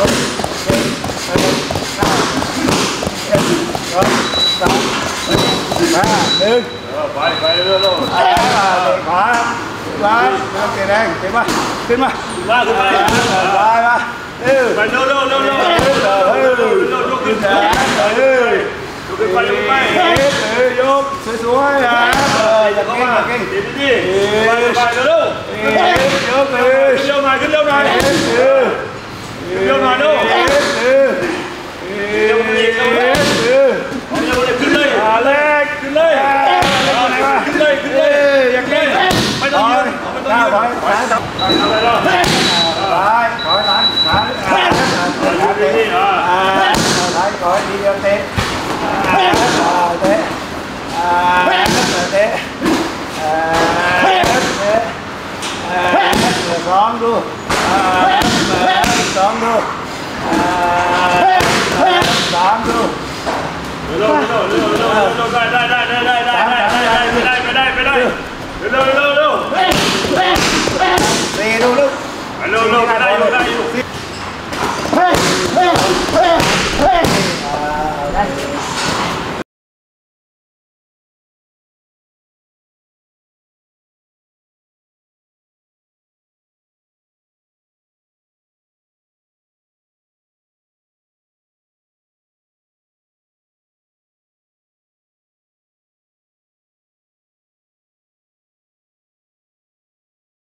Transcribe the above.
Rồi, phải, phải đưa luôn. Đấy là phải. Lại, tiền đen, tiền ba. Tiền ba. Tiền ba, tiền ba. Ba, ba. Ừ. Phải đâu đâu đâu đâu. Ừ. Tiền đen. Ừ. Cái phần này. Ừ, vô, xuôi xuôi à. Rồi, giờ có mà. Đi đi đi. Ba, ba đâu. Ừ. Vô, vô mà cứ Sao rồi, sáng đâu. Rồi, khỏi lắm, sáng. À, đấy, khỏi đi vô tiếp. À, thế. À, thế. À, thế. À, con luôn. À, con luôn. À, con luôn. Rồi rồi rồi rồi rồi rồi rồi rồi rồi rồi rồi rồi rồi rồi rồi rồi rồi I know, no, no, no, no, no.